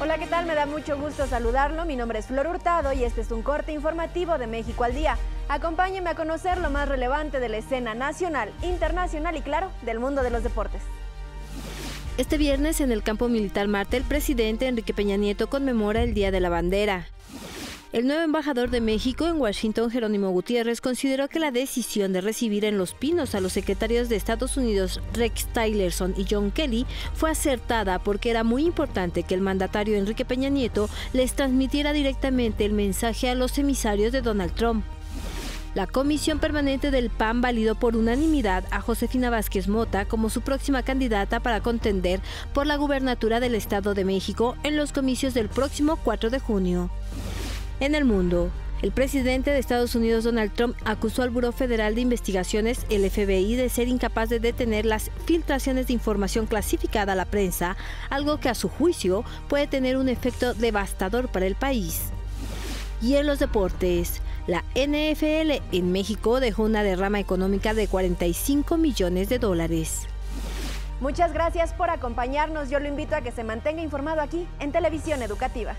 Hola, ¿qué tal? Me da mucho gusto saludarlo. Mi nombre es Flor Hurtado y este es un corte informativo de México al Día. Acompáñeme a conocer lo más relevante de la escena nacional, internacional y, claro, del mundo de los deportes. Este viernes en el campo militar Marte, el presidente Enrique Peña Nieto conmemora el Día de la Bandera. El nuevo embajador de México en Washington, Jerónimo Gutiérrez, consideró que la decisión de recibir en Los Pinos a los secretarios de Estados Unidos Rex Tillerson y John Kelly fue acertada porque era muy importante que el mandatario Enrique Peña Nieto les transmitiera directamente el mensaje a los emisarios de Donald Trump. La comisión permanente del PAN validó por unanimidad a Josefina Vázquez Mota como su próxima candidata para contender por la gubernatura del Estado de México en los comicios del próximo 4 de junio. En el mundo, el presidente de Estados Unidos Donald Trump acusó al Buró Federal de Investigaciones, el FBI, de ser incapaz de detener las filtraciones de información clasificada a la prensa, algo que a su juicio puede tener un efecto devastador para el país. Y en los deportes, la NFL en México dejó una derrama económica de 45 millones de dólares. Muchas gracias por acompañarnos. Yo lo invito a que se mantenga informado aquí en Televisión Educativa.